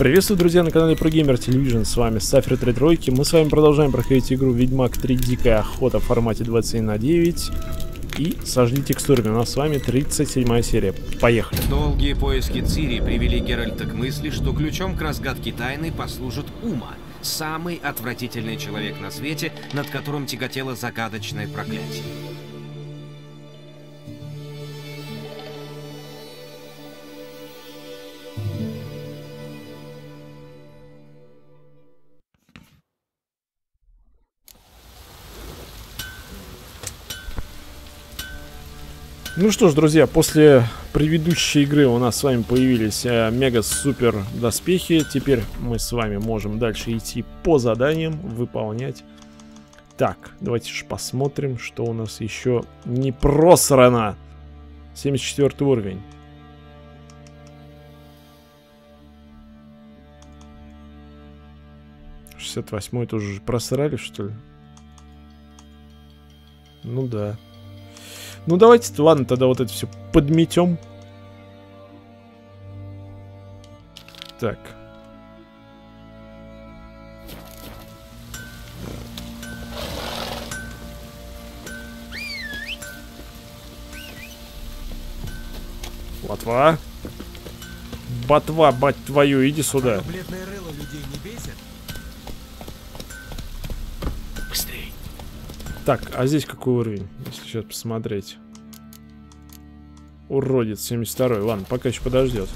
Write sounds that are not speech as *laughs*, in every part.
Приветствую, друзья, на канале ProGamer Television. С вами Сафер Тройки. Мы с вами продолжаем проходить игру Ведьмак 3 Дикая Охота в формате 27 на 9. И сожгли текстурами. У нас с вами 37 серия. Поехали. Долгие поиски Цири привели Геральта к мысли, что ключом к разгадке тайны послужит Ума, самый отвратительный человек на свете, над которым тяготело загадочное проклятие. Ну что ж, друзья, после предыдущей игры у нас с вами появились э, мега-супер доспехи. Теперь мы с вами можем дальше идти по заданиям, выполнять. Так, давайте же посмотрим, что у нас еще не просрано. 74 уровень. Шестьдесят восьмой тоже просрали, что ли? Ну да. Ну давайте, ладно, тогда вот это все подметем. Так. Ботва. Ботва, бать твою, иди сюда. Рыло людей не Так, а здесь какой уровень? Если сейчас посмотреть. Уродец, 72 -й. Ладно, пока еще подождет.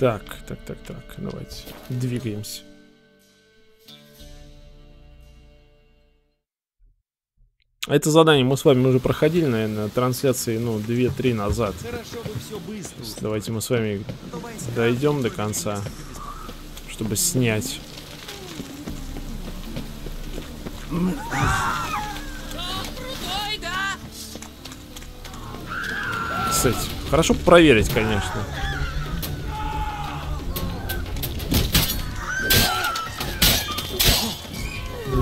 Так, так, так, так, давайте двигаемся. Это задание мы с вами уже проходили, наверное, трансляции, ну, 2-3 назад. Давайте мы с вами дойдем до конца, чтобы снять. Кстати, хорошо проверить, конечно.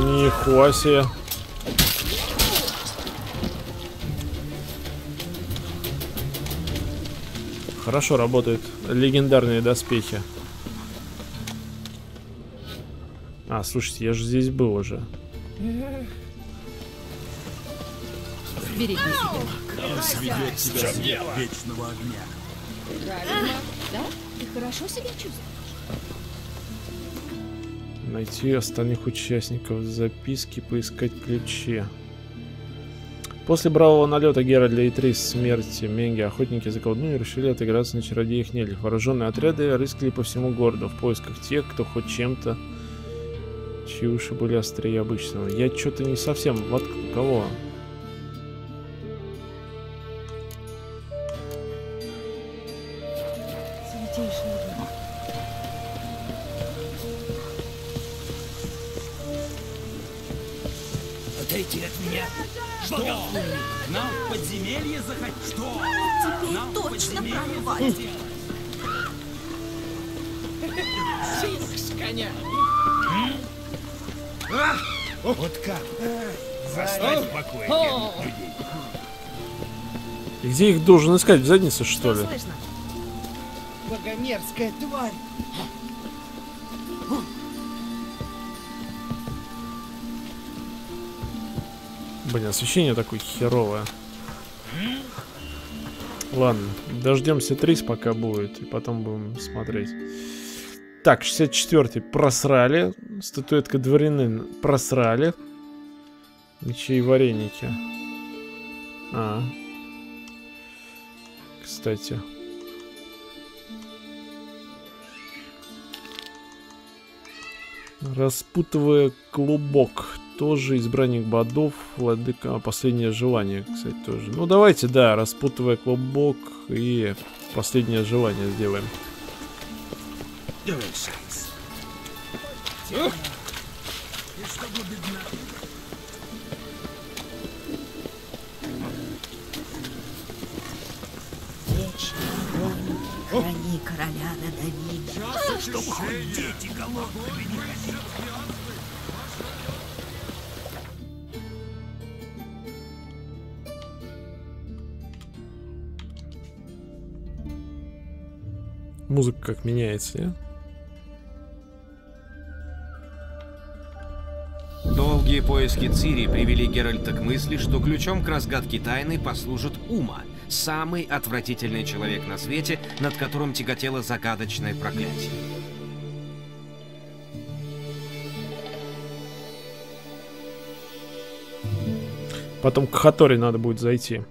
Нихуя себе. Хорошо работают легендарные доспехи. А, слушайте, я же здесь был уже. Береги Сведет тебя свет вечного огня. Правильно. Да? Ты хорошо себя чувствуешь? Найти остальных участников записки, поискать ключи. После бравого налета Геральда и Трис смерти Менги охотники за колдуньей решили отыграться на чародеях Нелих. Вооруженные отряды рыскали по всему городу в поисках тех, кто хоть чем-то, чьи уши были острее обычного. Я что-то не совсем... Вот кого? Где их должен искать? В заднице, что ли? Слышно? Богомерзкая тварь. Блин, освещение такое херовое. Ладно, дождемся Трис пока будет, и потом будем смотреть. Так, 64-й просрали. Статуэтка дворянин просрали. Ничьи вареники. А. Кстати. Распутывая клубок. Тоже избранник бодов. Владыка. Последнее желание, кстати, тоже. Ну, давайте, да, распутывая клубок и последнее желание сделаем. Давай шанс. И чтобы бедна. Имени короля Давида. Чтоб хоть дети голодными не ходили. Музыка как меняется, не? Долгие поиски Цири привели Геральта к мысли, что ключом к разгадке тайны послужит Ума, самый отвратительный человек на свете, над которым тяготело загадочное проклятие. Потом к Хаторе надо будет зайти.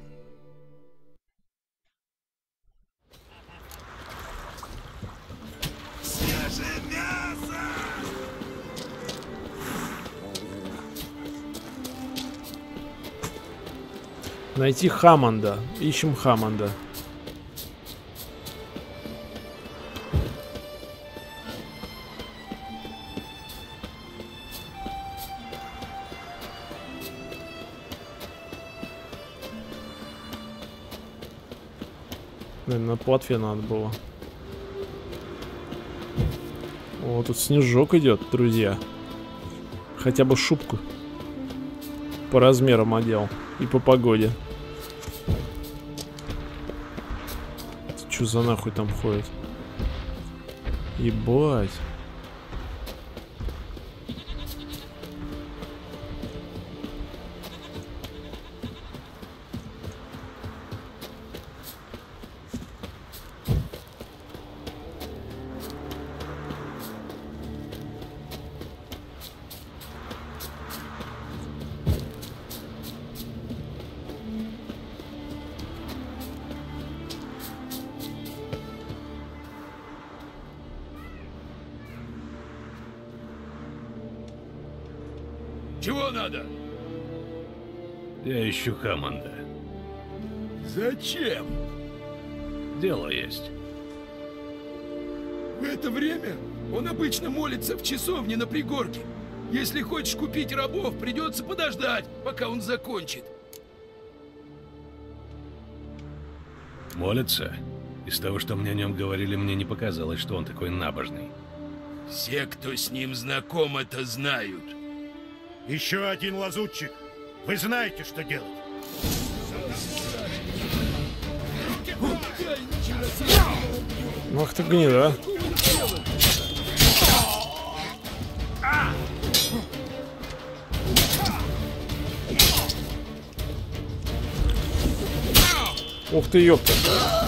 Найти Хаммонда. Ищем Хаммонда. Наверное, на платве надо было. О, тут снежок идет, друзья. Хотя бы шубку по размерам одел и по погоде. Что за нахуй там ходит? Ебать. Чего надо? Я ищу Хаммонда. Зачем? Дело есть. В это время он обычно молится в часовне на пригорке. Если хочешь купить рабов, придется подождать, пока он закончит. Молится? Из того, что мне о нем говорили, мне не показалось, что он такой набожный. Все, кто с ним знаком, это знают. Еще один лазутчик. Вы знаете, что делать. Ну, ах ты гнида, а. Ух ты, ёпта.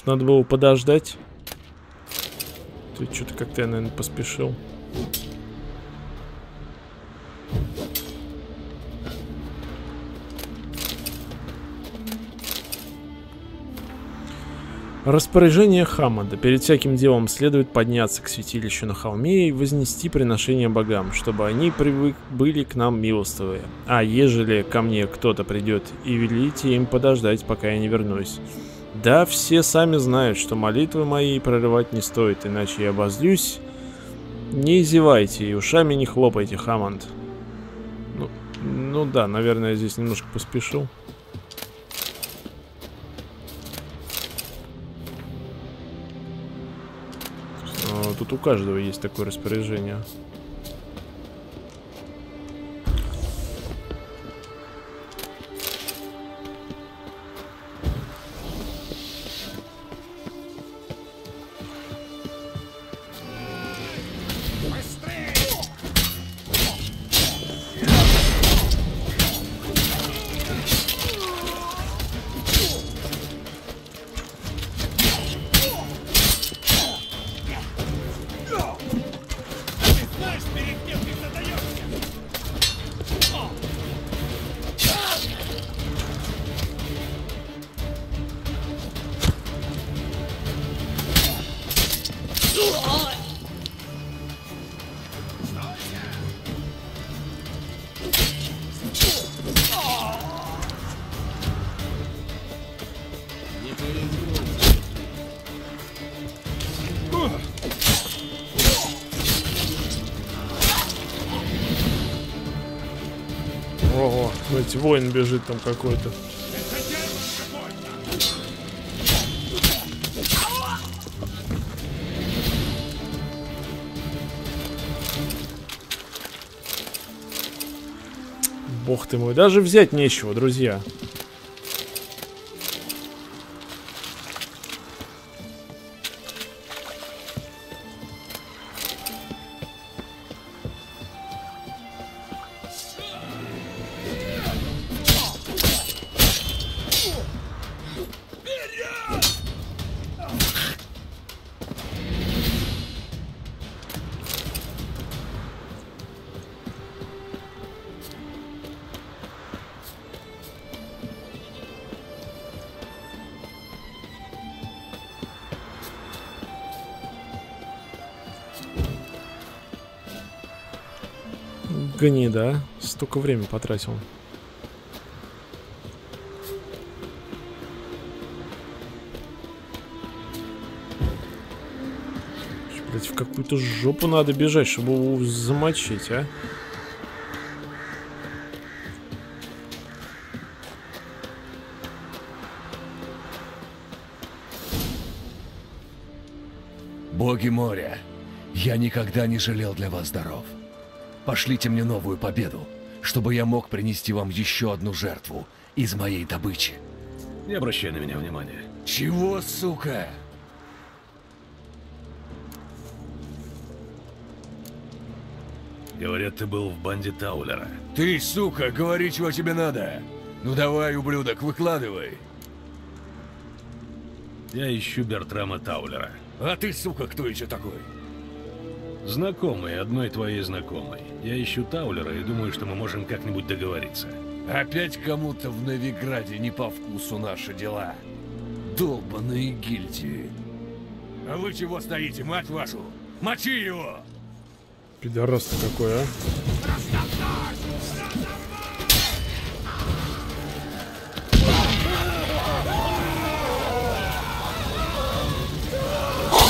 Может, надо было подождать? Ты что-то как-то, наверное, поспешил. Распоряжение Хаммада. Перед всяким делом следует подняться к святилищу на холме и вознести приношение богам, чтобы они привык были к нам милостивые. А ежели ко мне кто-то придет, и велите им подождать, пока я не вернусь. Да, все сами знают, что молитвы мои прерывать не стоит, иначе я обозлюсь. Не зевайте и ушами не хлопайте, Хаммонд. Ну, ну да, наверное, я здесь немножко поспешил. А, Тут у каждого есть такое распоряжение. Там какой-то. Бог ты мой, даже взять нечего, друзья. Гнида, а? Столько времени потратил. Блять, в какую-то жопу надо бежать, чтобы его замочить, а? Боги моря, я никогда не жалел для вас даров. Пошлите мне новую победу, чтобы я мог принести вам еще одну жертву из моей добычи. Не обращай на меня внимания. Чего, сука? Говорят, ты был в банде Таулера. Ты, сука, говори, чего тебе надо. Ну давай, ублюдок, выкладывай. Я ищу Бертрама Таулера. А ты, сука, кто еще такой? Знакомый одной твоей знакомой. Я ищу Таулера и думаю, что мы можем как-нибудь договориться. Опять кому-то в Новиграде не по вкусу наши дела. Долбаные гильдии. А вы чего стоите, мать вашу? Мочи его! Пидорас ты какой, а?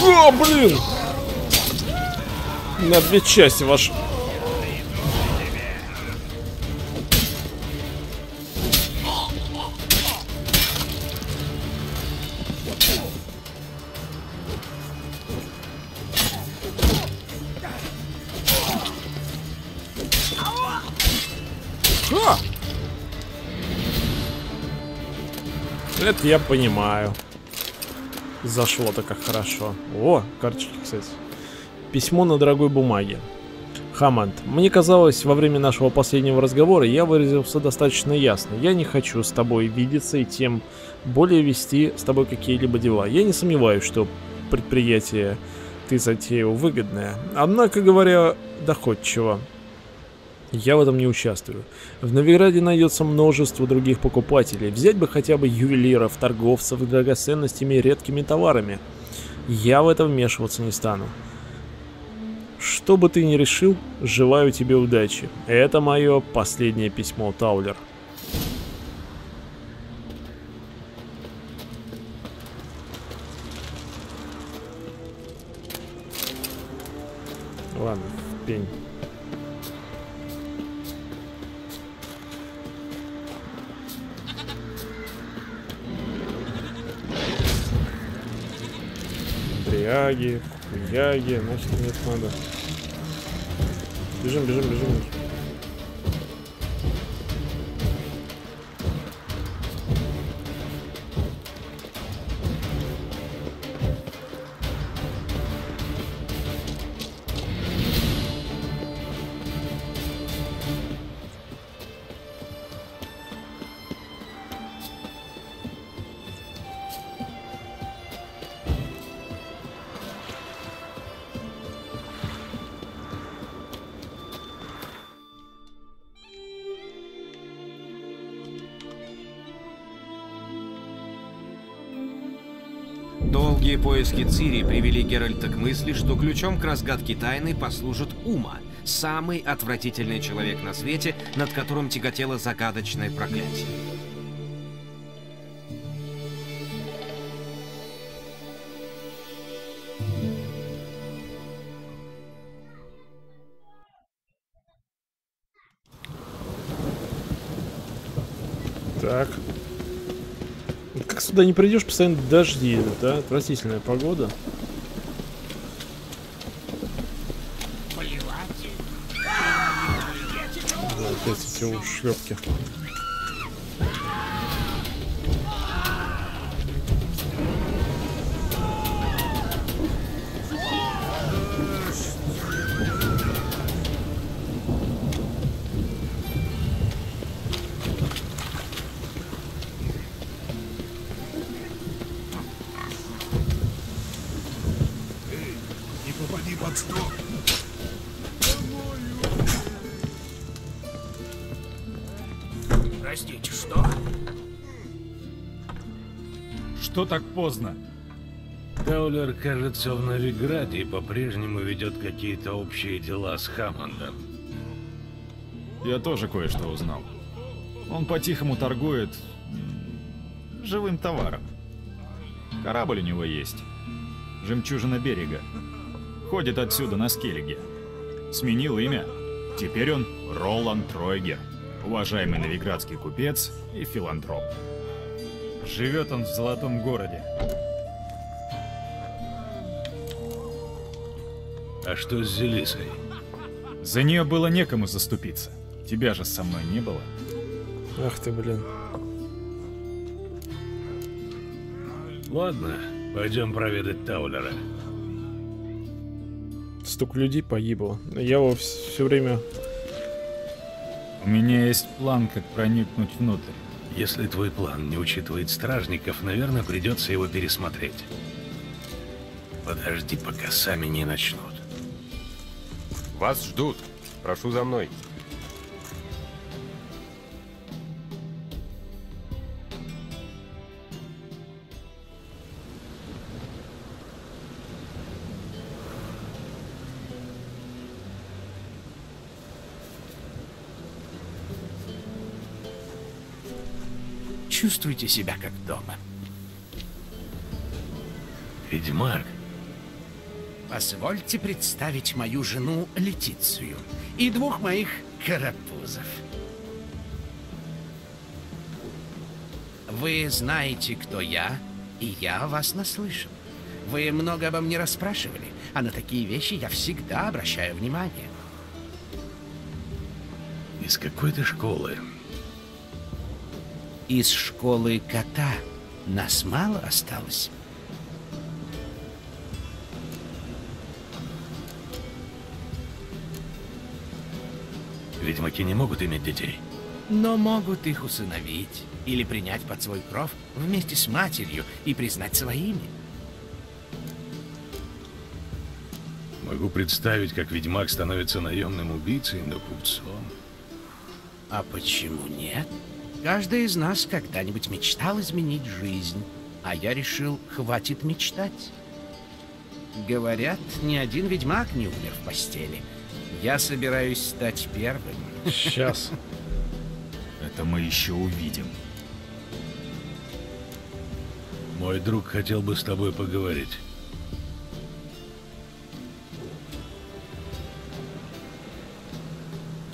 О, блин! На две части ваш. А! Это я понимаю. Зашло-то как хорошо. О, карточки, кстати. Письмо на дорогой бумаге. Хаммонд, мне казалось, во время нашего последнего разговора я выразился достаточно ясно. Я не хочу с тобой видеться и тем более вести с тобой какие-либо дела. Я не сомневаюсь, что предприятие ты затеял выгодное. Однако, говоря доходчиво, я в этом не участвую. В Новиграде найдется множество других покупателей. Взять бы хотя бы ювелиров, торговцев драгоценностями и редкими товарами. Я в это вмешиваться не стану. Что бы ты ни решил, желаю тебе удачи. Это мое последнее письмо, Таулер. Ладно, пень. Дряги, хуяги, нафиг мне это надо. Бежим, бежим, бежим. Долгие поиски Цири привели Геральта к мысли, что ключом к разгадке тайны послужит Ума, самый отвратительный человек на свете, над которым тяготело загадочное проклятие. Так. Как сюда не придешь, постоянно дожди идут, да? Отвратительная погода. Да, опять эти ушлепки. Так поздно? Таулер, кажется, в Новиграде и по-прежнему ведет какие-то общие дела с Хаммондом. Я тоже кое-что узнал. Он по-тихому торгует живым товаром. Корабль у него есть. Жемчужина берега. Ходит отсюда на скеллиге. Сменил имя. Теперь он Роланд Тройгер. Уважаемый новиградский купец и филантроп. Живет он в Золотом городе. А что с Зелисой? За нее было некому заступиться. Тебя же со мной не было. Ах ты, блин. Ладно, пойдем проведать Таулера. Столько людей погибло. Я его все время... У меня есть план, как проникнуть внутрь. Если твой план не учитывает стражников, наверное, придется его пересмотреть. Подожди, пока сами не начнут. Вас ждут. Прошу за мной. Чувствуйте себя как дома. Ведьмак, Позвольте представить мою жену Летицию и двух моих карапузов. Вы знаете, кто я, и я вас наслышан. Вы много обо мне расспрашивали, а на такие вещи я всегда обращаю внимание. из какой ты школы? Из школы кота нас мало осталось. Ведьмаки не могут иметь детей. но могут их усыновить или принять под свой кров вместе с матерью и признать своими. Могу представить, как ведьмак становится наемным убийцей, но купцом. А почему нет? Каждый из нас когда-нибудь мечтал изменить жизнь, а я решил, хватит мечтать. Говорят, ни один ведьмак не умер в постели. Я собираюсь стать первым. Сейчас. *laughs* Это мы еще увидим. Мой друг хотел бы с тобой поговорить.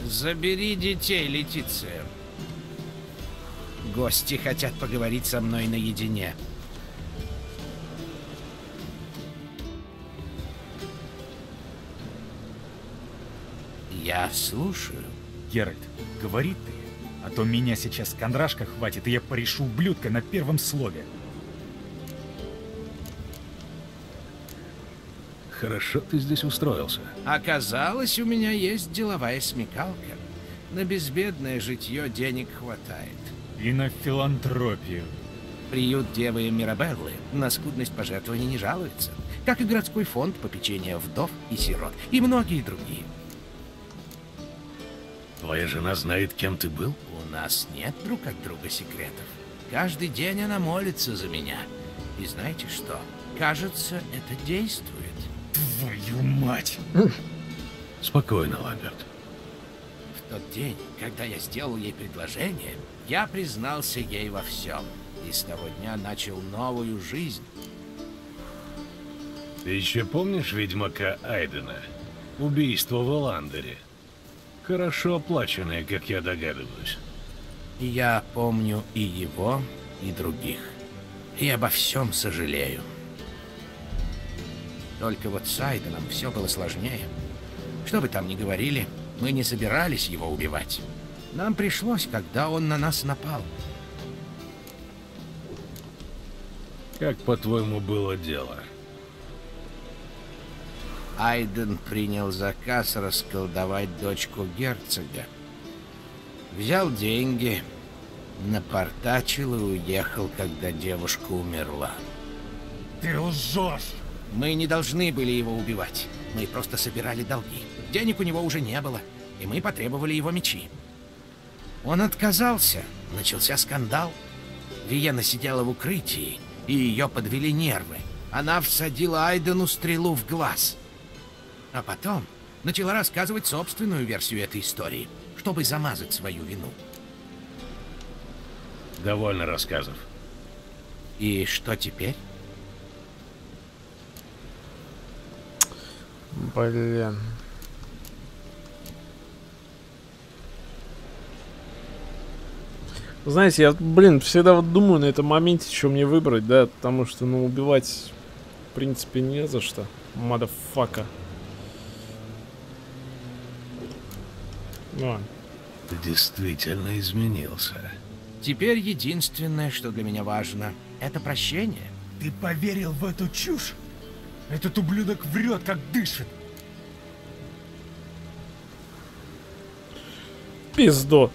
Забери детей, Летиция. Гости хотят поговорить со мной наедине. Я слушаю. Геральт, говори ты, а то меня сейчас кондрашка хватит, и я порешу ублюдка на первом слове. Хорошо ты здесь устроился. Оказалось, у меня есть деловая смекалка. На безбедное житье денег хватает. И на филантропию. Приют Девы Мирабеллы на скудность пожертвований не жалуется, как и городской фонд попечения вдов и сирот, и многие другие. Твоя жена знает, кем ты был? У нас нет друг от друга секретов. Каждый день она молится за меня. И знаете что? Кажется, это действует. Твою мать! Спокойно, Ламберт. В тот день, когда я сделал ей предложение, я признался ей во всем. И с того дня начал новую жизнь. Ты еще помнишь ведьмака Айдена? Убийство в Эландере. Хорошо оплаченное, как я догадываюсь. Я помню и его, и других. И обо всем сожалею. Только вот с Айденом все было сложнее. Что бы там ни говорили, мы не собирались его убивать. Нам пришлось, когда он на нас напал. Как, по-твоему, было дело? Айден принял заказ расколдовать дочку герцога. Взял деньги, напортачил и уехал, когда девушка умерла. Ты лжешь! Мы не должны были его убивать. Мы просто собирали долги. Денег у него уже не было, и мы потребовали его мечи. Он отказался. Начался скандал. Виена сидела в укрытии, и ее подвели нервы. Она всадила Айдену стрелу в глаз. А потом начала рассказывать собственную версию этой истории, чтобы замазать свою вину. Довольно рассказов. И что теперь? Блин. Знаете, я, блин, всегда вот думаю на этом моменте, что мне выбрать, да, потому что, ну, убивать, в принципе, не за что. Мадафака. Ну. Ты действительно изменился. Теперь единственное, что для меня важно, это прощение. Ты поверил в эту чушь? Этот ублюдок врет, как дышит. Пиздо.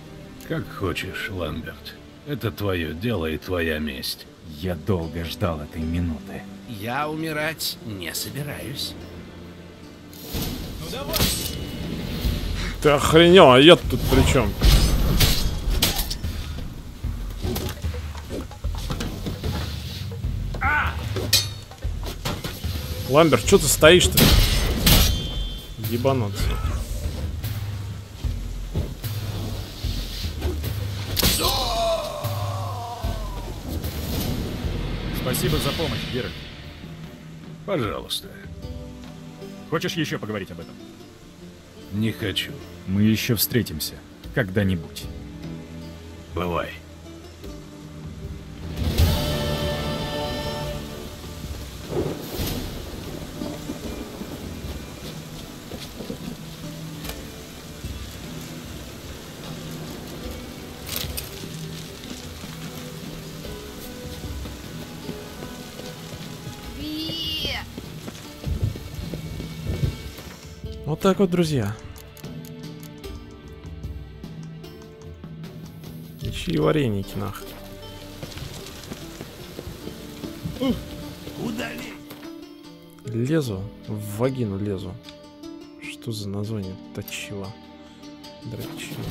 Как хочешь, Ламберт. Это твое дело и твоя месть. Я долго ждал этой минуты. Я умирать не собираюсь. Ты охренел, а я тут при чем? Ламберт, что ты стоишь-то? Ебануться. Спасибо за помощь, Геральт. Пожалуйста. Хочешь еще поговорить об этом? Не хочу. Мы еще встретимся. Когда-нибудь. Бывай. Так вот, друзья. Ищи вареники, нах. Удали! Лезу, в вагину лезу. Что за название? Точила. Дрочила.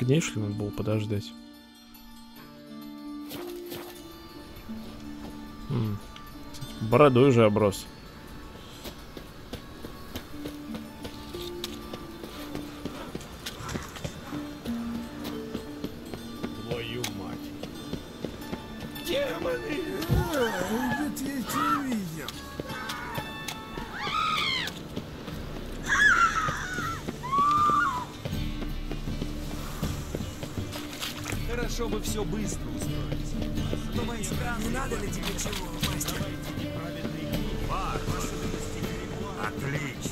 Несколько дней, что ли, надо было подождать. М, кстати, Бородой уже оброс. Хорошо бы все быстро устроить. А мои страны... Не надо ли тебе чего, мастер? Отлично!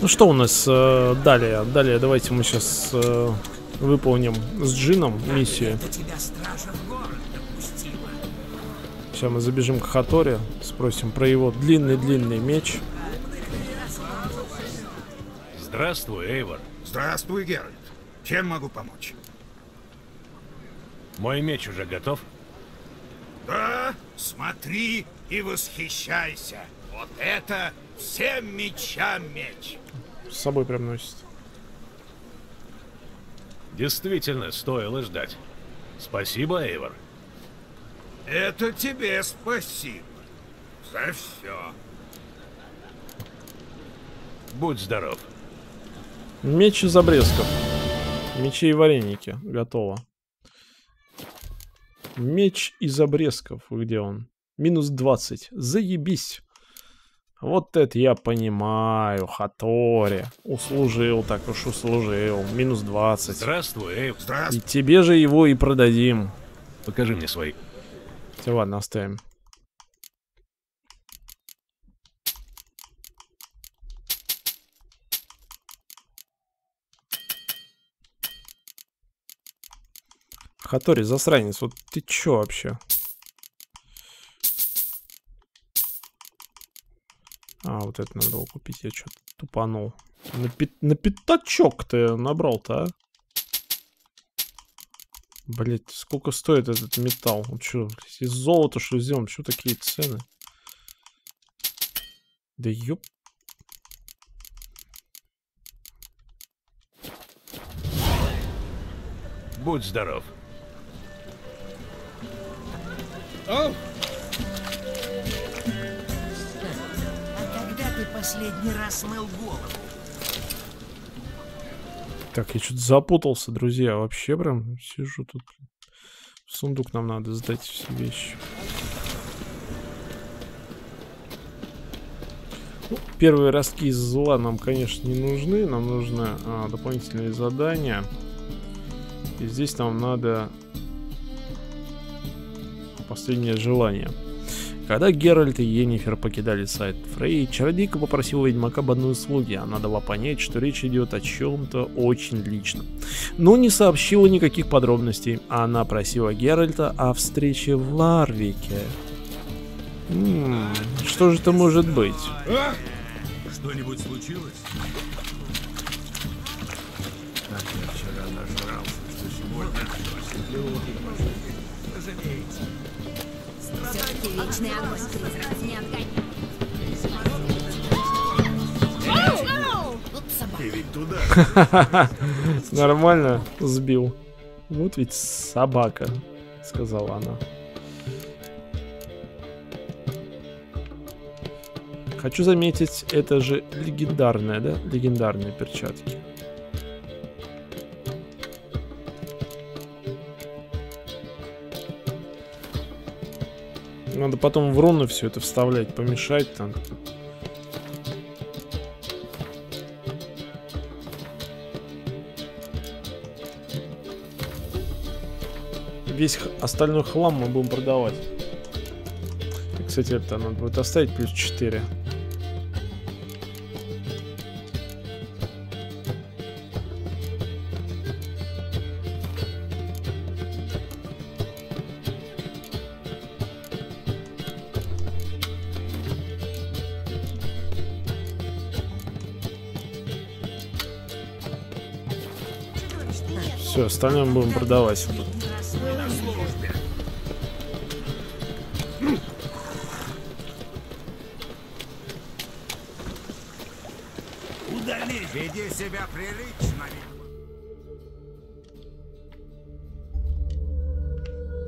Ну что у нас э, далее? Далее давайте мы сейчас э, выполним с Джином миссию. Сейчас мы забежим к Хаторе, спросим про его длинный-длинный меч. Здравствуй, Эйвор. Здравствуй, Геральт. Чем могу помочь? Мой меч уже готов? Да, смотри и восхищайся. Вот это всем мечам меч. С собой прям носит. Действительно, стоило ждать. Спасибо, Эйвор. Это тебе спасибо за все. Будь здоров. Меч из обрезков. Мечи и вареники. Готово. Меч из обрезков. Где он? Минус 20. Заебись. Вот это я понимаю. Хатори. Услужил так уж услужил. Минус 20. Здравствуй, Эйв. И тебе же его и продадим. Покажи мне свои. Хотя ладно, оставим. Хатори, засранец, вот ты чё вообще? А, вот это надо было купить, я что тупанул. На, пи на пятачок ты набрал-то, а? Блять, сколько стоит этот металл? Он что, из золота что сделан? Что такие цены? Да ёп. Будь здоров. А когда ты последний раз мыл голову? Так, я что-то запутался, друзья. Вообще прям сижу тут. В сундук нам надо сдать все вещи. Ну, первые ростки из зла нам, конечно, не нужны. Нам нужны а, дополнительные задания. И здесь нам надо последнее желание. Когда Геральт и Йеннифер покидали сайт Фрей, чародейка попросила ведьмака об одной услуге. Она дала понять, что речь идет о чем-то очень личном. Но не сообщила никаких подробностей. Она просила Геральта о встрече в Ларвике. М -м, что же это может быть? Что-нибудь случилось? Так я вчера нажрался, что сегодня. Все-таки вечный огонь призрак не туда. Нормально сбил. Вот ведь собака, сказала она. Хочу заметить, это же легендарные, да? Легендарные перчатки. Надо потом в руны все это вставлять, помешать там. Весь остальной хлам мы будем продавать. Кстати, это надо будет оставить плюс 4. Все, остальное мы будем продавать. Удали! Веди себя прилично.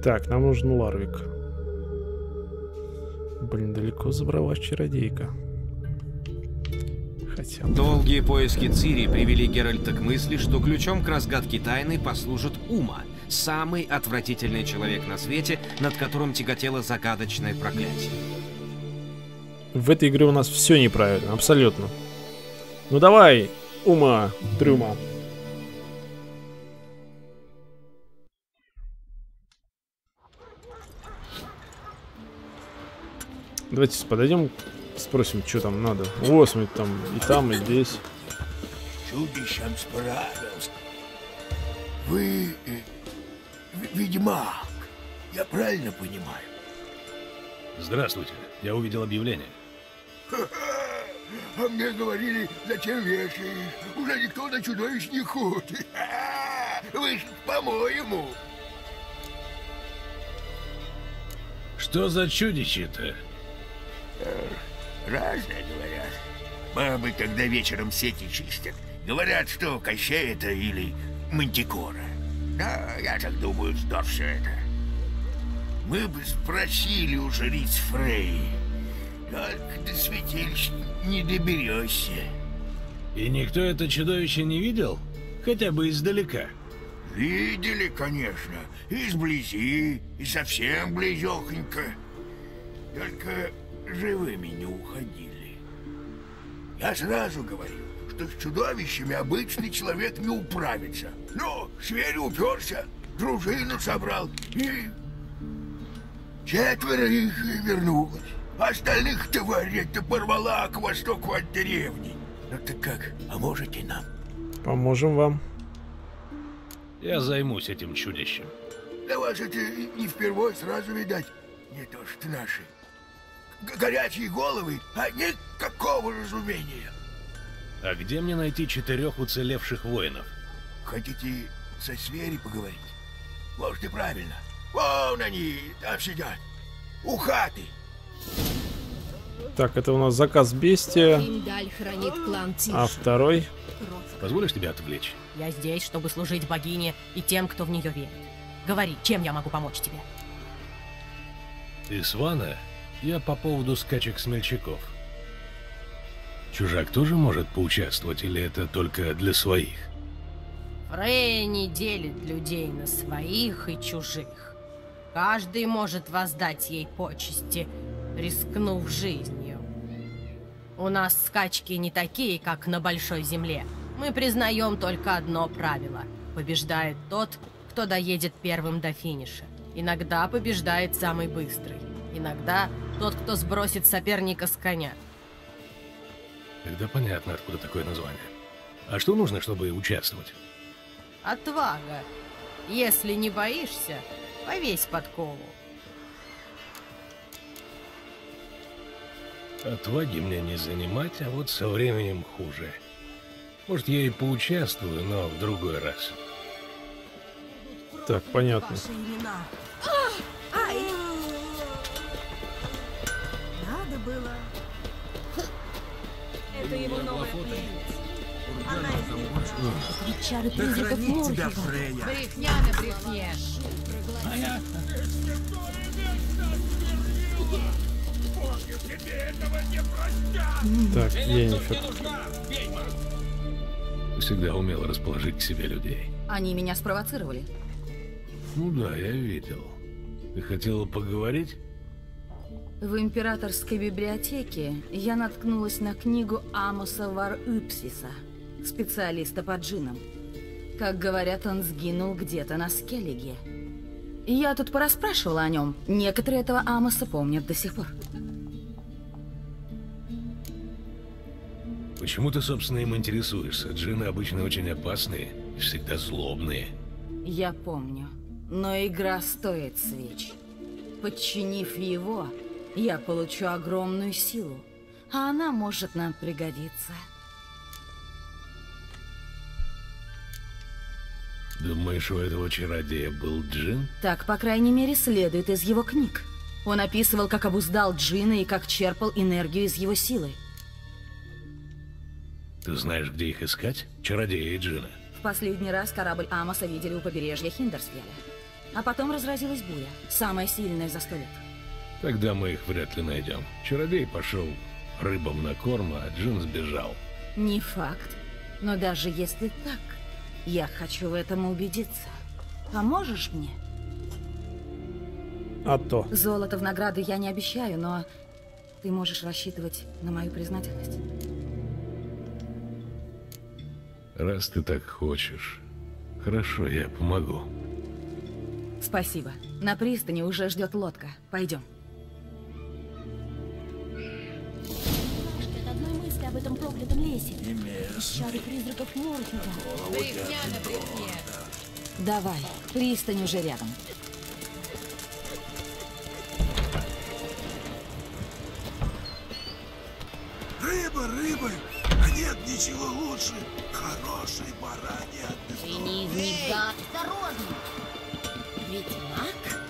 Так, нам нужен Ларвик. Блин, далеко забралась чародейка. Хотя... Долгие поиски Цири привели Геральта к мысли, что ключом к разгадке тайны послужит Ума, самый отвратительный человек на свете, над которым тяготело загадочное проклятие. В этой игре у нас все неправильно, абсолютно. Ну давай, Ума, Трюма. Давайте подойдем, спросим, что там надо. Вот, смотри, там и там, и здесь. чудищем справился. Вы э, ведьмак, я правильно понимаю? Здравствуйте. Я увидел объявление. *laughs* А мне говорили, зачем вешаешь? Уже никто на чудовищ не ходит. *laughs* Вы ж, по-моему. Что за чудище-то? Разное говорят. Бабы, когда вечером сети чистят, говорят, что Кощей это или Мантикора. Да, я так думаю, что все это. Мы бы спросили у жриц Фрей. Только до святилищ не доберешься. И никто это чудовище не видел? Хотя бы издалека. Видели, конечно. И сблизи, и совсем близехонько. Только живыми не уходили. Я сразу говорю, что с чудовищами обычный человек не управится. Но зверь уперся, дружину собрал и... Четверо их и вернулось. Остальных тварей-то порвала к востоку от деревни. Ну так как, поможете нам? Поможем вам. Я займусь этим чудищем. Да вас это не впервой сразу видать. Не то что наши. Горячие головы, а никакого разумения. А где мне найти четырех уцелевших воинов? Хотите со свери поговорить? Может и правильно. Вон они, там сидят. У хаты. Так, это у нас заказ бестия. А второй? Позволишь тебя отвлечь? Я здесь, чтобы служить богине и тем, кто в нее верит. Говори, чем я могу помочь тебе? Из Свана я по поводу скачек смельчаков. Чужак тоже может поучаствовать, или это только для своих? Фрея не делит людей на своих и чужих. Каждый может воздать ей почести, рискнув жизнью. У нас скачки не такие, как на Большой Земле. Мы признаем только одно правило. Побеждает тот, кто доедет первым до финиша. Иногда побеждает самый быстрый. Иногда тот, кто сбросит соперника с коня. Тогда понятно, откуда такое название. А что нужно, чтобы участвовать? Отвага. Если не боишься, повесь подкову. Отваги мне не занимать, а вот со временем хуже. Может, я и поучаствую, но в другой раз. Так, понятно. Ваши имена. Ай! Надо Это его новая пленница. Она из чары Да призраков хранит тебя. Фрея. Брехня на брехне. Так, Енифер. Всегда умел расположить к себе людей. Они меня спровоцировали. Ну да, я видел. Ты хотела поговорить? В императорской библиотеке я наткнулась на книгу Амоса Вар-Ипсиса, специалиста по джинам. Как говорят, он сгинул где-то на Скеллиге. Я тут порасспрашивала о нем. Некоторые этого Амоса помнят до сих пор. Почему ты, собственно, им интересуешься? Джины обычно очень опасные и всегда злобные. Я помню. Но игра стоит свеч. Подчинив его, я получу огромную силу. А она может нам пригодиться. Думаешь, у этого чародея был джин? Так, по крайней мере, следует из его книг. Он описывал, как обуздал джина и как черпал энергию из его силы. Ты знаешь, где их искать? Чародея и джина. В последний раз корабль Амоса видели у побережья Хиндерсфеля. А потом разразилась буря, самая сильная за сто лет. Тогда мы их вряд ли найдем. Чародей пошел рыбам на корм, а джин сбежал. Не факт. Но даже если так, я хочу в этом убедиться. Поможешь мне? А то. Золото в награды я не обещаю, но ты можешь рассчитывать на мою признательность. Раз ты так хочешь. Хорошо, я помогу. Спасибо. На пристани уже ждет лодка. Пойдем. Мысли об этом проклятом лесе. Чары призраков Морхева. Брехня на брехне. Давай, пристань уже рядом. Рыба, рыбы, а нет ничего лучше хорошей бараньи Ты не из них? Осторожно. Ведьмак?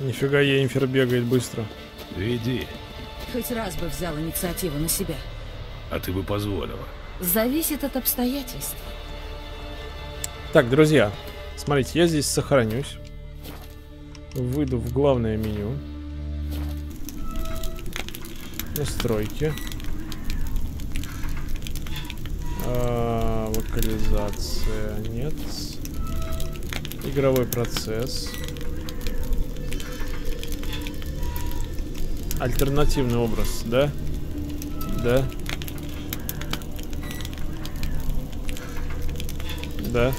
Нифига, Енифер бегает быстро. Веди. Хоть раз бы взял инициативу на себя. А ты бы позволила. Зависит от обстоятельств. Так, друзья, смотрите, я здесь сохранюсь. Выйду в главное меню. Настройки. А, локализация нет. Игровой процесс. Альтернативный образ, да? Да. Да.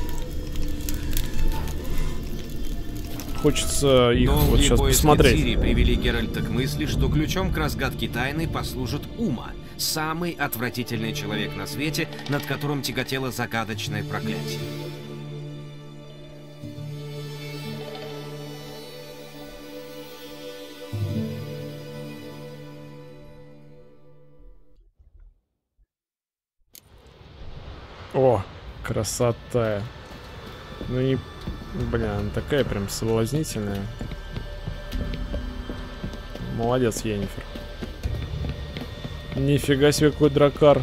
Хочется их Долгие вот сейчас посмотреть. Цири привели Геральта к мысли, что ключом к разгадке тайны послужит Ума, самый отвратительный человек на свете, над которым тяготело загадочное проклятие. Красота. Ну и, бля, она такая прям соблазнительная. Молодец, Енифер. Нифига себе, какой дракар.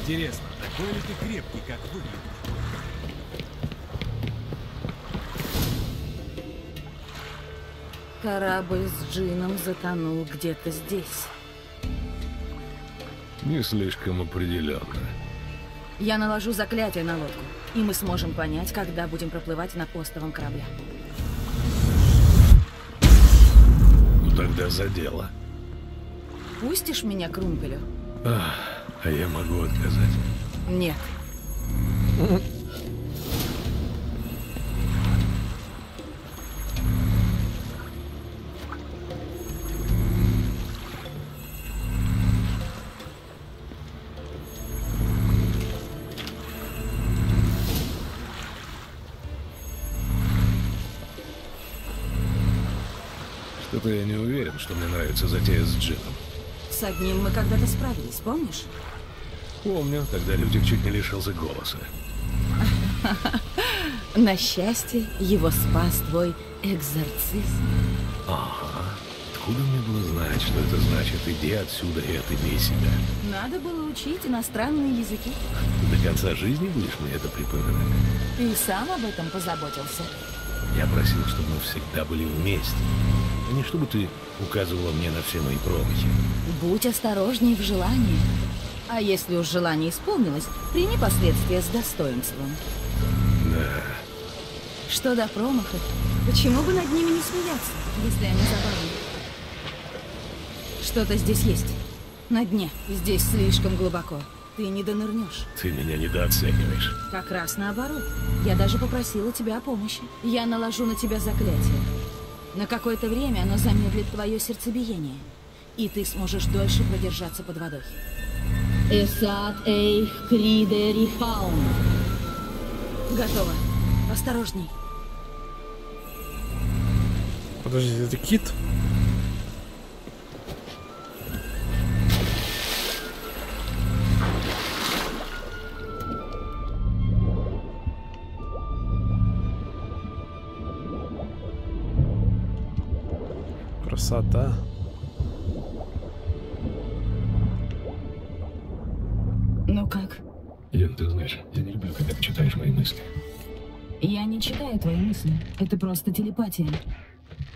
Интересно, такой ли ты крепкий, как выглядишь? Корабль с Джином затонул где-то здесь. Не слишком определенно. Я наложу заклятие на лодку, и мы сможем понять, когда будем проплывать над островом корабля. Ну тогда за дело. Пустишь меня к Румпелю? Ах, а я могу отказать. Нет. Нравится затея с Джином. С одним мы когда-то справились, помнишь? Помню, тогда Лютик чуть не лишился голоса. *laughs* На счастье, его спас твой экзорцизм. Ага. Откуда мне было знать, что это значит «иди отсюда и отыми себя»? Надо было учить иностранные языки. До конца жизни будешь мне это припоминать? Ты сам об этом позаботился. Я просил, чтобы мы всегда были вместе. А не чтобы ты указывала мне на все мои промахи. Будь осторожней в желании. А если уж желание исполнилось, прими последствия с достоинством. Да. Что до промахов, почему бы над ними не смеяться, если они забавны? Что-то здесь есть. На дне. Здесь слишком глубоко. Ты не донырнешь. Ты меня недооцениваешь. Как раз наоборот. Я даже попросила тебя о помощи. Я наложу на тебя заклятие. На какое-то время оно замедлит твое сердцебиение. И ты сможешь дольше продержаться под водой. Эсат эйх криде рихаун. Готово. Осторожней. Подожди, это кит? Красота. Ну как? Ян, ты знаешь, я не люблю, когда ты читаешь мои мысли. Я не читаю твои мысли. Это просто телепатия.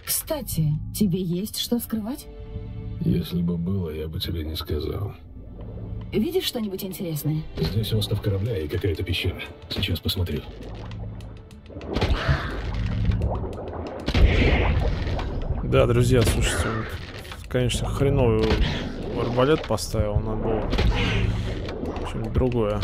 Кстати, тебе есть что скрывать? Если бы было, я бы тебе не сказал. Видишь что-нибудь интересное? Здесь остров корабля и какая-то пещера. Сейчас посмотрю. Да, друзья, слушайте, он, конечно, хреновый арбалет поставил, надо было что-нибудь другое.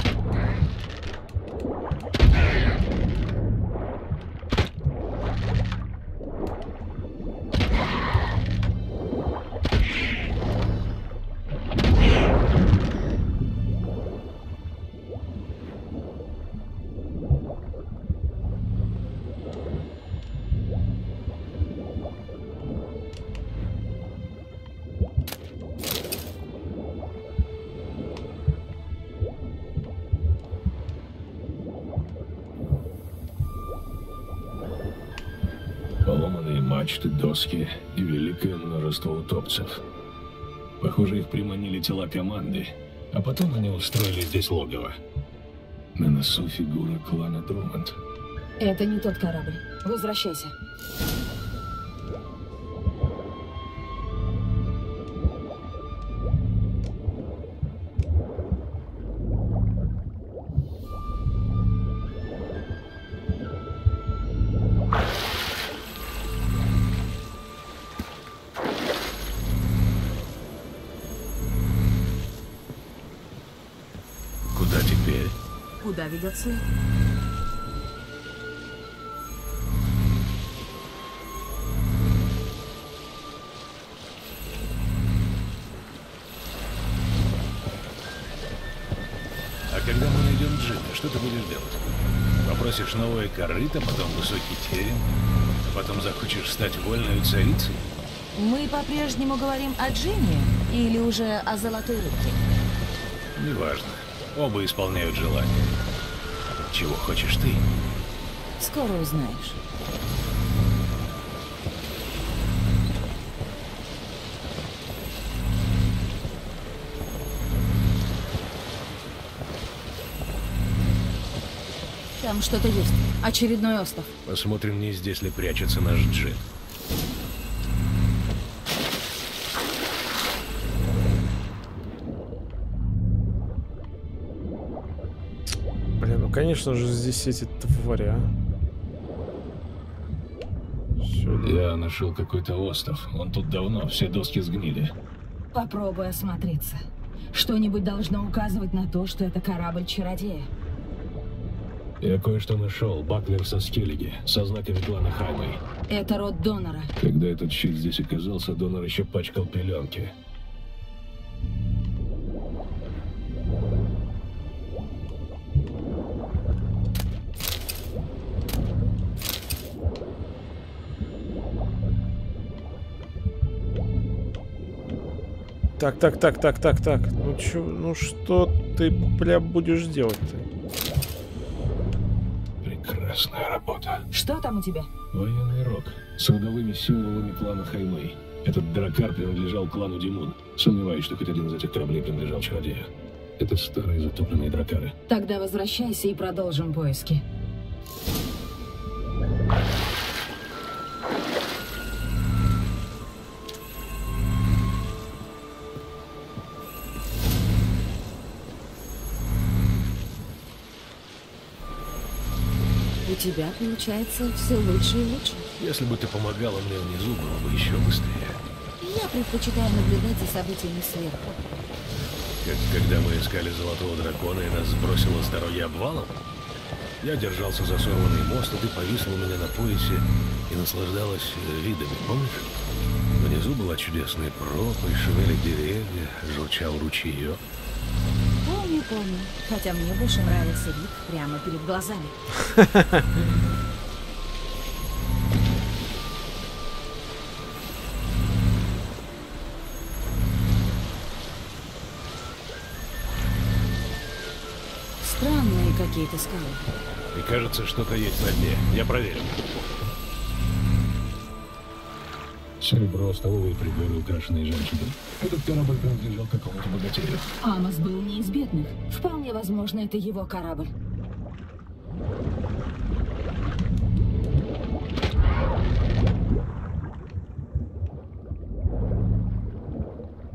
Доски и великое множество утопцев. Похоже, их приманили тела команды, а потом они устроили здесь логово. На носу фигура клана Друмонд. Это не тот корабль. Возвращайся. Свет? А когда мы найдем Джина, что ты будешь делать? Попросишь новое корыто, потом высокий терем, а потом захочешь стать вольной царицей? Мы по-прежнему говорим о Джине или уже о золотой рыбке? Неважно. Оба исполняют желание. Чего хочешь ты? Скоро узнаешь. Там что-то есть. Очередной остров. Посмотрим, не здесь ли прячется наш Джин. Конечно же здесь эти твари, а. Я нашел какой-то остров. Он тут давно, все доски сгнили. Попробуй осмотреться. Что-нибудь должно указывать на то, что это корабль-чародея. Я кое-что нашел. Баклер со Скеллиги, со знаками клана Хаймей. Это род донора. Когда этот щит здесь оказался, донор еще пачкал пеленки. Так, так, так, так, так, так. Ну чё, ну что ты, бля, будешь делать-то? Прекрасная работа. Что там у тебя? Военный рог с родовыми символами клана Хаймей. Этот дракар принадлежал клану Димун. Сомневаюсь, что хоть один из этих кораблей принадлежал чародею. Это старые затопленные дракары. Тогда возвращайся и продолжим поиски. Получается все лучше и лучше. Если бы ты помогала мне внизу, было бы еще быстрее. Я предпочитаю наблюдать за событиями сверху. Как когда мы искали золотого дракона и нас сбросило с дороги обвалом? Я держался за сорванный мост, а ты повисла у меня на поясе и наслаждалась э, видами, помнишь? Внизу была чудесная пропасть, шумели деревья, журчал ручеек. Помню. Хотя мне больше нравится вид прямо перед глазами. Странные какие-то скалы. И кажется, что-то есть на дне. Я проверю. Серебро, столовые приборы, украшенные женщиной. Этот корабль принадлежал какому-то богатею. Амос был не из бедных. Вполне возможно, это его корабль.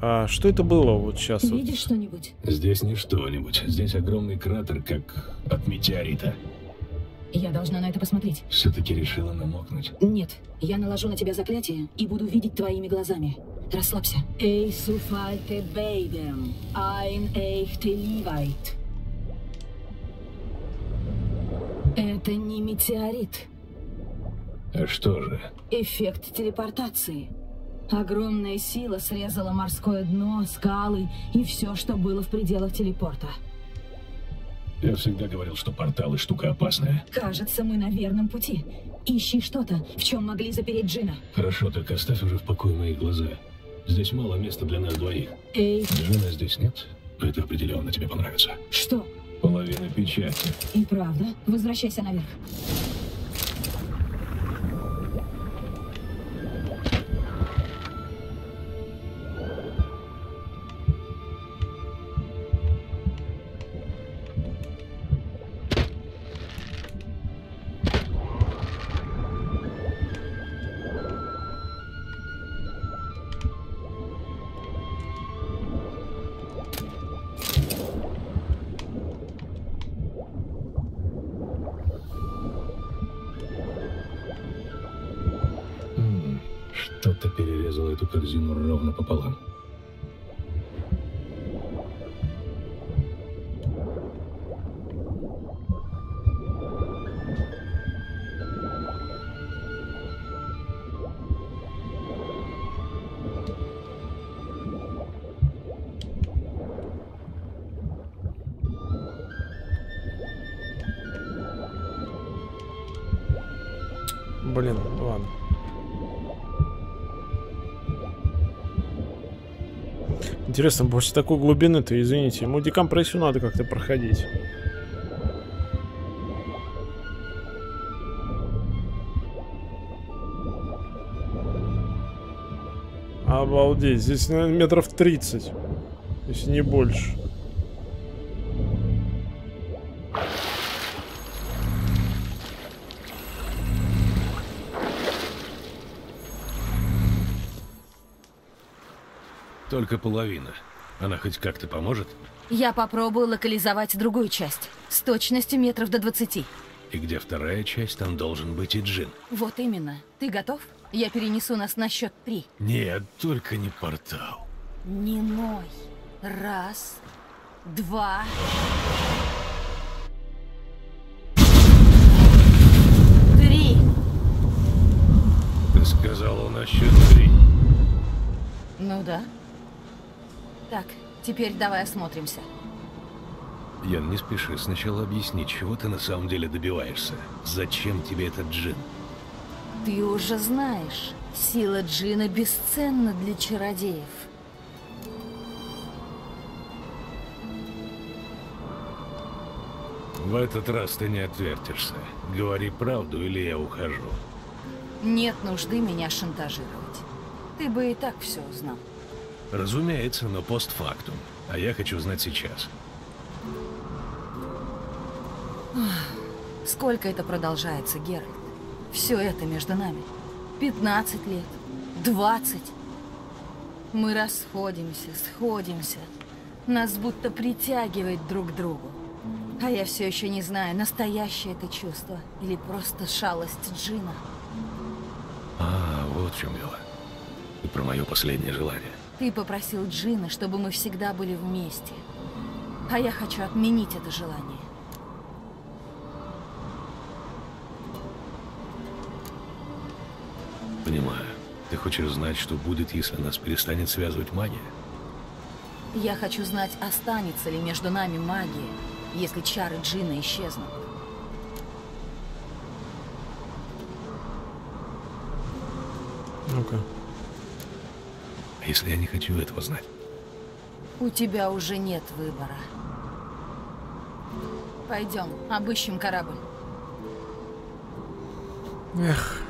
А что это было вот сейчас? вот? Видишь что-нибудь? Здесь не что-нибудь. Здесь огромный кратер, как от метеорита. Я должна на это посмотреть. Все-таки решила намокнуть. Нет, я наложу на тебя заклятие и буду видеть твоими глазами. Расслабься. Эй, суфальте бейдем, айн эйхте ливайт. Это не метеорит. А что же? Эффект телепортации. Огромная сила срезала морское дно, скалы и все, что было в пределах телепорта. Я всегда говорил, что порталы штука опасная. Кажется, мы на верном пути. Ищи что-то, в чем могли запереть Джина. Хорошо, только оставь уже в покое мои глаза. Здесь мало места для нас двоих. Эй, Джина здесь нет? Это определенно тебе понравится. что? Половина печати. И правда? Возвращайся наверх. Ровно пополам. Интересно, после такой глубины-то, извините, ему декомпрессию надо как-то проходить. Обалдеть, здесь, наверное, метров 30, если не больше. Только половина. Она хоть как-то поможет? Я попробую локализовать другую часть. С точностью метров до 20. И где вторая часть, там должен быть и Джин. Вот именно. Ты готов? Я перенесу нас на счет три. Нет, только не портал. Не ной. Раз, два... Три. Ты сказала на счет три. Ну да. Так, теперь давай осмотримся. Ян, не спеши. Сначала объясни, чего ты на самом деле добиваешься. Зачем тебе этот джин? Ты уже знаешь, сила джина бесценна для чародеев. В этот раз ты не отвертишься. Говори правду, или я ухожу. Нет нужды меня шантажировать. Ты бы и так все узнал. Разумеется, но постфактум. А я хочу знать сейчас. Сколько это продолжается, Геральт? Все это между нами. 15 лет, 20. Мы расходимся, сходимся. Нас будто притягивает друг к другу. А я все еще не знаю, настоящее это чувство или просто шалость Джина. А, вот в чем дело. И про мое последнее желание. Ты попросил Джина, чтобы мы всегда были вместе. А я хочу отменить это желание. Понимаю. Ты хочешь знать, что будет, если нас перестанет связывать магия? Я хочу знать, останется ли между нами магия, если чары Джина исчезнут. Ну-ка. А если я не хочу этого знать? У тебя уже нет выбора. Пойдем, обыщем корабль. Эх.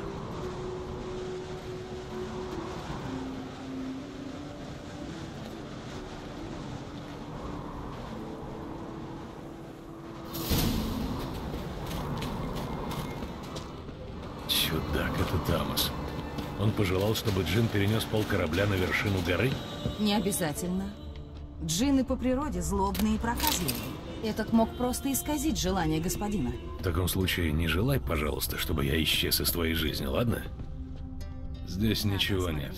Он пожелал, чтобы Джин перенес пол корабля на вершину горы? Не обязательно. Джинны по природе злобные и проказливые. Этот мог просто исказить желание господина. В таком случае не желай, пожалуйста, чтобы я исчез из твоей жизни, ладно? Здесь ничего нет.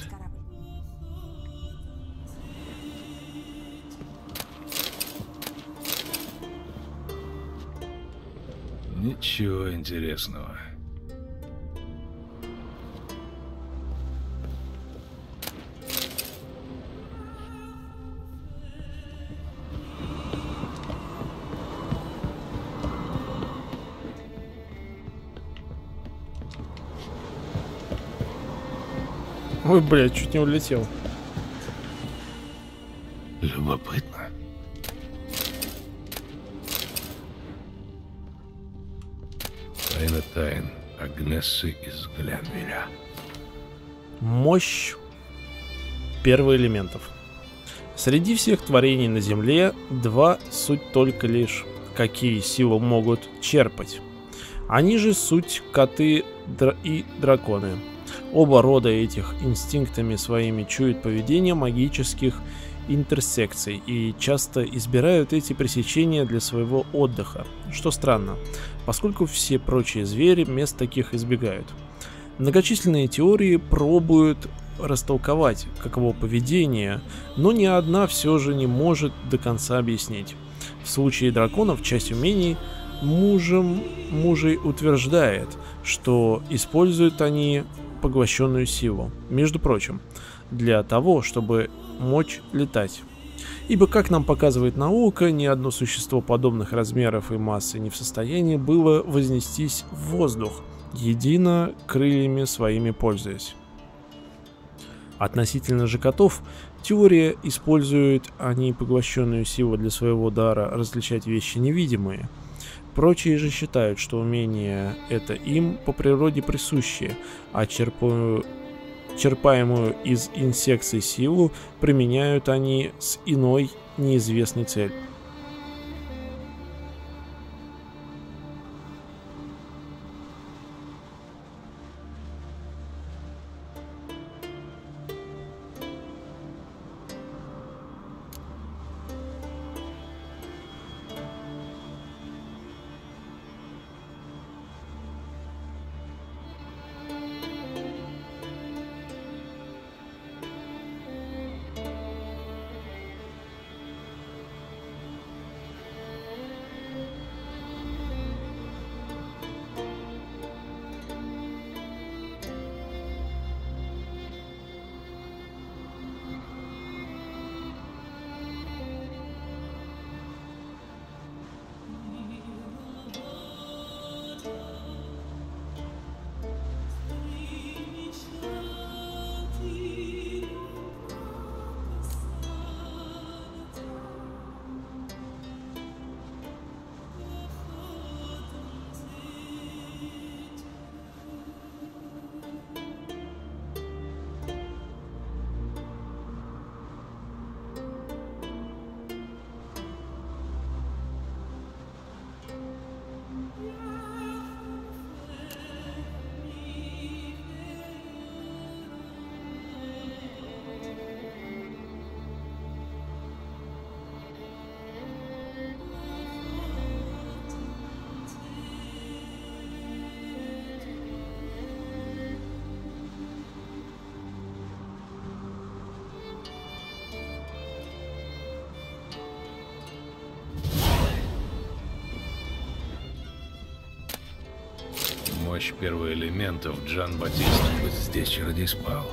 Ничего интересного. Ой, блядь, чуть не улетел. Любопытно. Тайна тайн Агнессы из Глянвеля. Мощь первых элементов. Среди всех творений на Земле два суть только лишь, какие силы могут черпать. Они же суть коты дра- и драконы. Оба рода этих инстинктами своими чуют поведение магических интерсекций и часто избирают эти пресечения для своего отдыха, что странно, поскольку все прочие звери мест таких избегают. Многочисленные теории пробуют растолковать, каково поведение, но ни одна все же не может до конца объяснить. В случае драконов часть умений мужем мужей утверждает, что используют они поглощенную силу, между прочим, для того, чтобы мочь летать. Ибо, как нам показывает наука, ни одно существо подобных размеров и массы не в состоянии было вознестись в воздух, едино крыльями своими пользуясь. Относительно же котов, теория использует они поглощенную силу для своего дара различать вещи невидимые. Прочие же считают, что умение это им по природе присущее, а черпаю, черпаемую из инсекций силу применяют они с иной неизвестной целью. Мощь первоэлементов Джан Батист. Вот здесь чародей спал.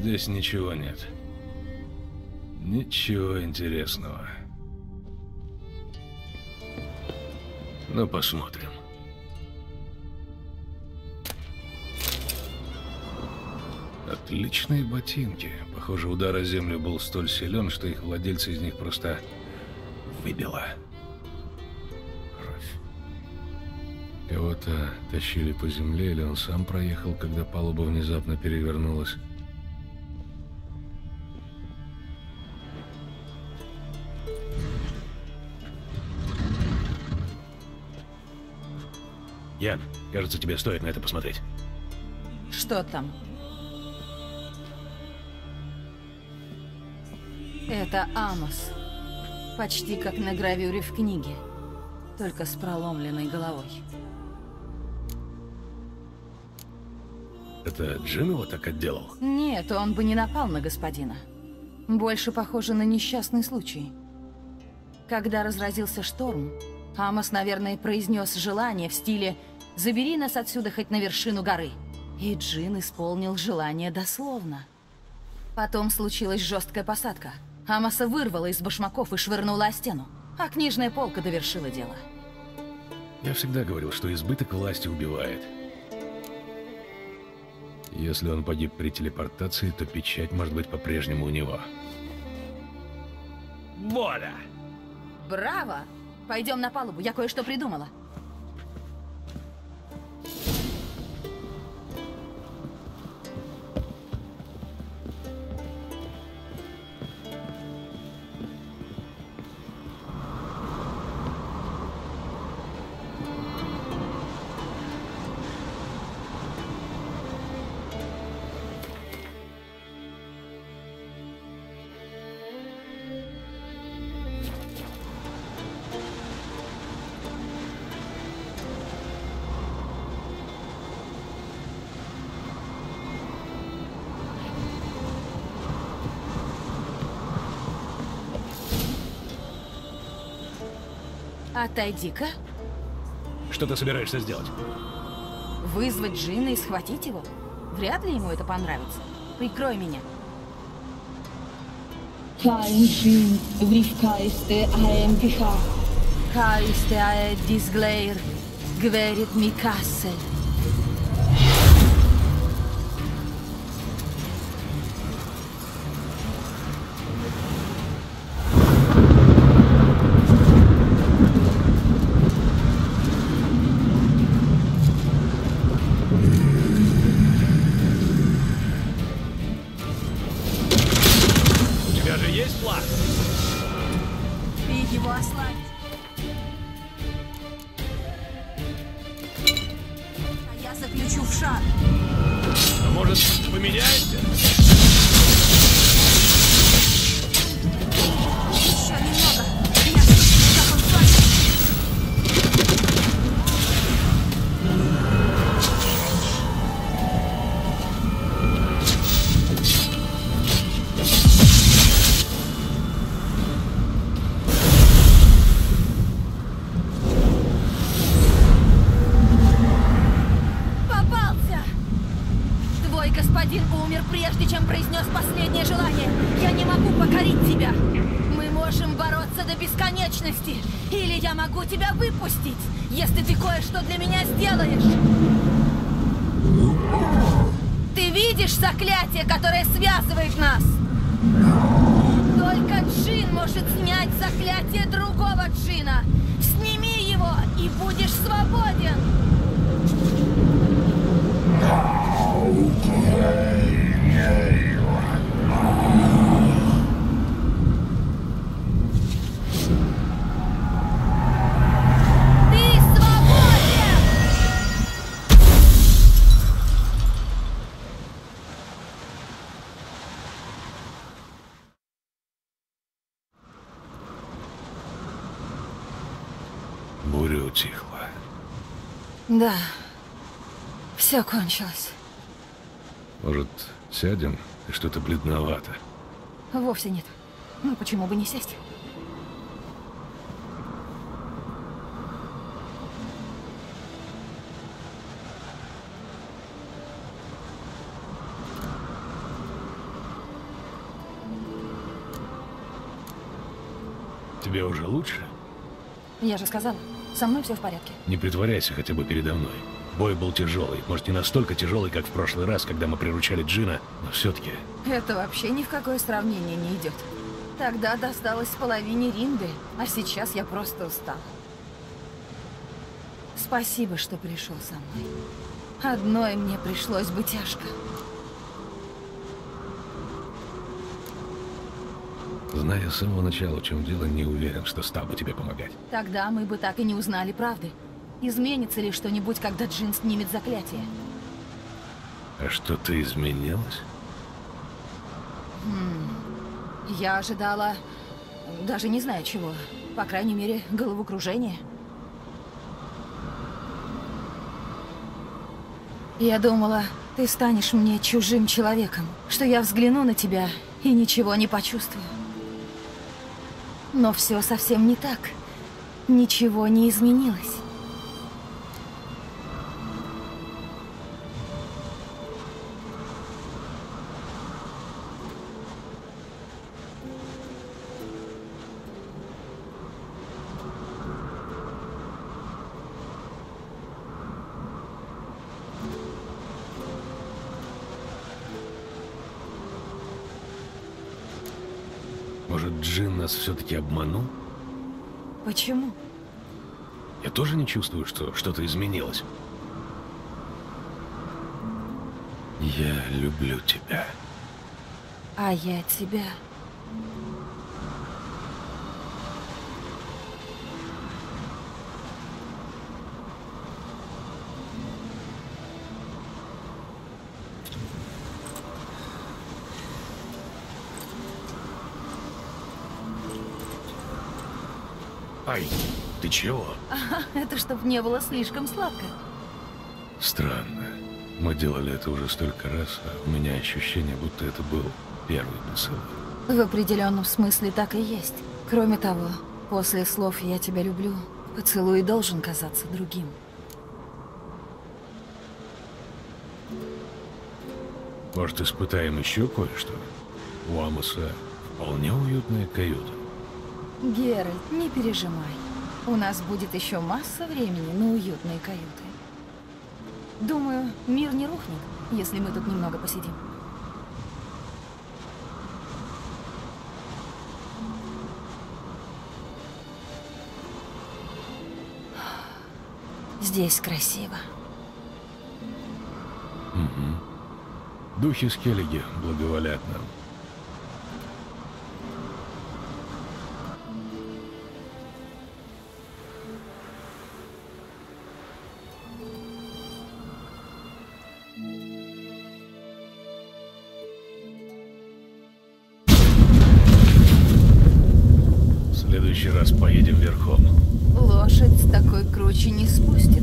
Здесь ничего нет. Ничего интересного. Ну, посмотрим. Отличные ботинки. Похоже, удар о землю был столь силен, что их владельцы из них просто выбило. Кого-то тащили по земле, или он сам проехал, когда палуба внезапно перевернулась. Кажется, тебе стоит на это посмотреть. Что там? Это Амос. Почти как на гравюре в книге. Только с проломленной головой. Это Джин его так отделал? Нет, он бы не напал на господина. Больше похоже на несчастный случай. Когда разразился шторм, Амос, наверное, произнес желание в стиле «Забери нас отсюда хоть на вершину горы». И Джин исполнил желание дословно. Потом случилась жесткая посадка. Амоса вырвала из башмаков и швырнула о стену. А книжная полка довершила дело. Я всегда говорил, что избыток власти убивает. Если он погиб при телепортации, то печать может быть по-прежнему у него. Боля! Браво! Пойдем на палубу, я кое-что придумала. Отойди-ка. Что ты собираешься сделать? Вызвать Джина и схватить его? Вряд ли ему это понравится. Прикрой меня. Kein Schild, Briefkaiste AMPH. Kaiste ae disgleir, gverit Господин умер, прежде чем произнес последнее желание. Я не могу покорить тебя. Мы можем бороться до бесконечности. Или я могу тебя выпустить, если ты кое-что для меня сделаешь. Ты видишь заклятие, которое связывает нас? Только Джин может снять заклятие другого Джина. Сними его, и будешь свободен. Свободен! Буря утихла. Да, все кончилось. Может, сядем? Что-то бледновато. Вовсе нет. Ну, почему бы не сесть? Тебе уже лучше? Я же сказала, со мной все в порядке. Не притворяйся хотя бы передо мной. Бой был тяжелый. Может, не настолько тяжелый, как в прошлый раз, когда мы приручали Джина, но все-таки... Это вообще ни в какое сравнение не идет. Тогда досталось половине Ринды, а сейчас я просто устал. Спасибо, что пришел со мной. Одной мне пришлось бы тяжко. Зная с самого начала, в чем дело, не уверен, что стал бы тебе помогать. Тогда мы бы так и не узнали правды. Изменится ли что-нибудь, когда Джин снимет заклятие? А что-то изменилось? Хм, я ожидала... Даже не знаю чего. По крайней мере, головокружение. Я думала, ты станешь мне чужим человеком, что я взгляну на тебя и ничего не почувствую. Но все совсем не так. Ничего не изменилось. Джин нас все-таки обманул? Почему? Я тоже не чувствую, что что-то изменилось. Я люблю тебя. А я тебя. Ты чего? Это чтоб не было слишком сладко. Странно. Мы делали это уже столько раз, а у меня ощущение, будто это был первый поцелуй. В определенном смысле так и есть. Кроме того, после слов «я тебя люблю», поцелуй должен казаться другим. Может, испытаем еще кое-что? У Амоса вполне уютная каюта. Геральт, не пережимай. У нас будет еще масса времени на уютные каюты. Думаю, мир не рухнет, если мы тут немного посидим. Здесь красиво. Угу. Духи Скеллиги благоволят нам. Раз поедем верхом. Лошадь с такой круче не спустится.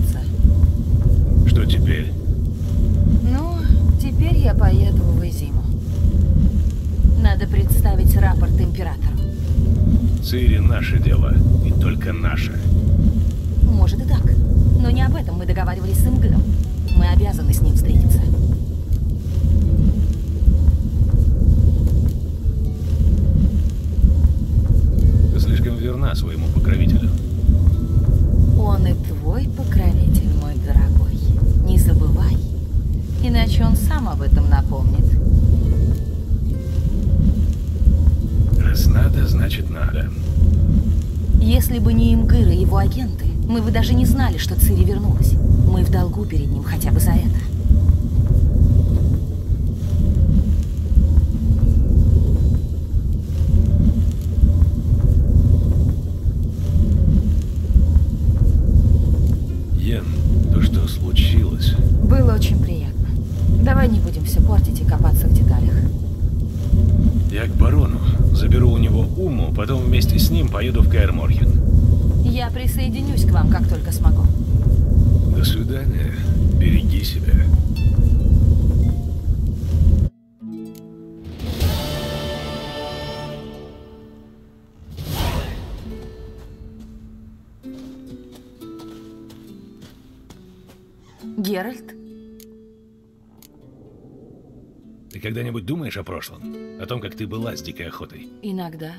Думаешь о прошлом? О том, как ты была с дикой охотой? Иногда.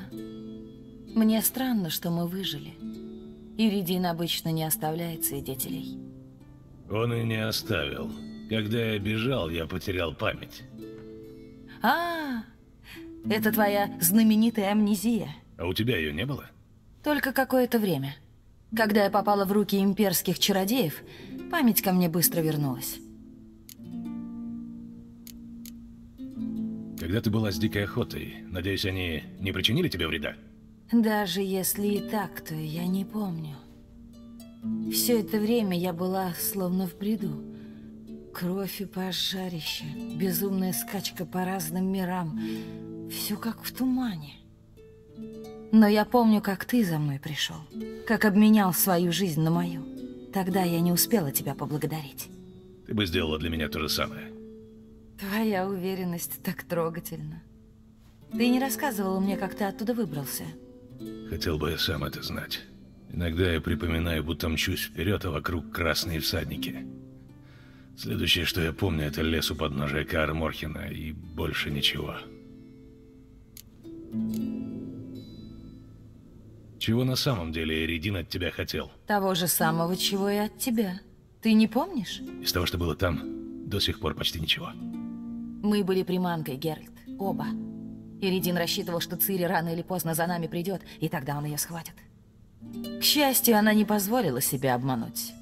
Мне странно, что мы выжили. Иридин обычно не оставляет свидетелей. Он и не оставил. Когда я бежал, я потерял память. А, это твоя знаменитая амнезия. А у тебя ее не было? Только какое-то время. Когда я попала в руки имперских чародеев, память ко мне быстро вернулась. Когда ты была с дикой охотой, надеюсь, они не причинили тебе вреда? Даже если и так, то я не помню. Все это время я была словно в бреду. Кровь и пожарище, безумная скачка по разным мирам. Все как в тумане. Но я помню, как ты за мной пришел. Как обменял свою жизнь на мою. Тогда я не успела тебя поблагодарить. Ты бы сделала для меня то же самое. Твоя уверенность так трогательна. Ты не рассказывала мне, как ты оттуда выбрался. Хотел бы я сам это знать. Иногда я припоминаю, будто мчусь вперед, а вокруг красные всадники. Следующее, что я помню, это лес у подножия Каар Морхена и больше ничего. Чего на самом деле Эридин от тебя хотел? Того же самого, чего и от тебя. Ты не помнишь? Из того, что было там, до сих пор почти ничего. Мы были приманкой, Геральт. Оба. Иридин рассчитывал, что Цири рано или поздно за нами придет, и тогда он ее схватит. К счастью, она не позволила себя обмануть.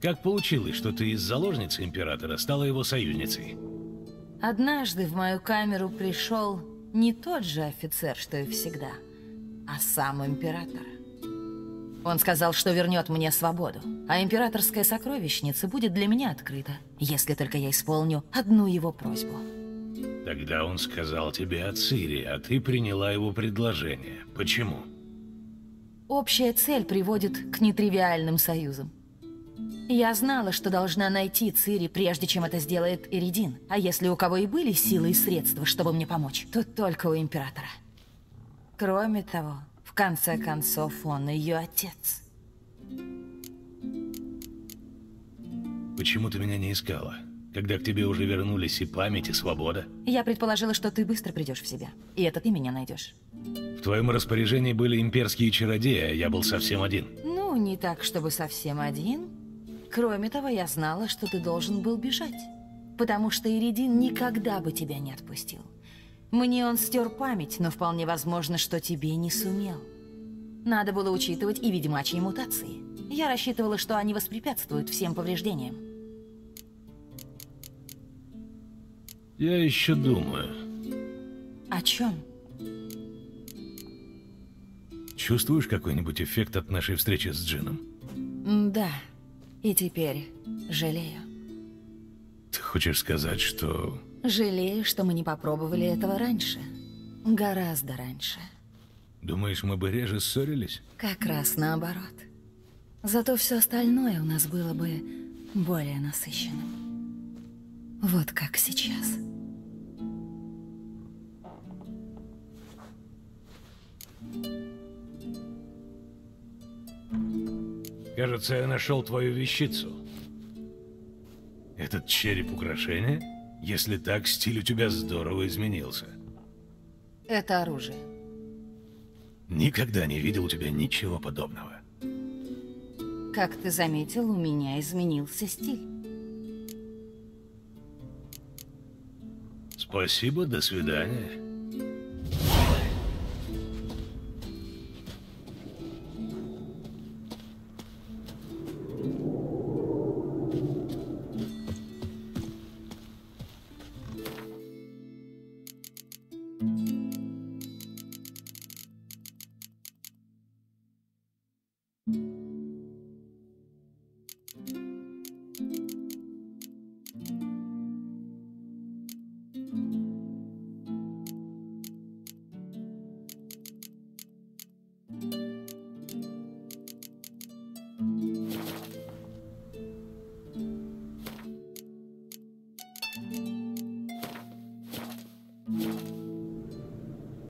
Как получилось, что ты из заложницы Императора стала его союзницей? Однажды в мою камеру пришел не тот же офицер, что и всегда, а сам Император. Он сказал, что вернет мне свободу, а императорская сокровищница будет для меня открыта, если только я исполню одну его просьбу. Тогда он сказал тебе о Цири, а ты приняла его предложение. Почему? Общая цель приводит к нетривиальным союзам. Я знала, что должна найти Цири, прежде чем это сделает Иридин. А если у кого и были силы и средства, чтобы мне помочь, то только у Императора. Кроме того, в конце концов, он ее отец. Почему ты меня не искала? Когда к тебе уже вернулись и память, и свобода? Я предположила, что ты быстро придешь в себя. И это ты меня найдешь. В твоем распоряжении были имперские чародеи, а я был совсем один. Ну, не так, чтобы совсем один. Кроме того, я знала, что ты должен был бежать. Потому что Иридин никогда бы тебя не отпустил. Мне он стер память, но вполне возможно, что тебе не сумел. Надо было учитывать и ведьмачьи мутации. Я рассчитывала, что они воспрепятствуют всем повреждениям. Я еще думаю. О чем? Чувствуешь какой-нибудь эффект от нашей встречи с Джином? Да. И теперь жалею. Ты хочешь сказать, что... Жалею, что мы не попробовали этого раньше. Гораздо раньше. Думаешь, мы бы реже ссорились? Как раз наоборот. Зато все остальное у нас было бы более насыщенным. Вот как сейчас. Кажется, я нашел твою вещицу. Этот череп украшение? Если так, стиль у тебя здорово изменился. Это оружие. Никогда не видел у тебя ничего подобного. Как ты заметил, у меня изменился стиль. Спасибо, до свидания.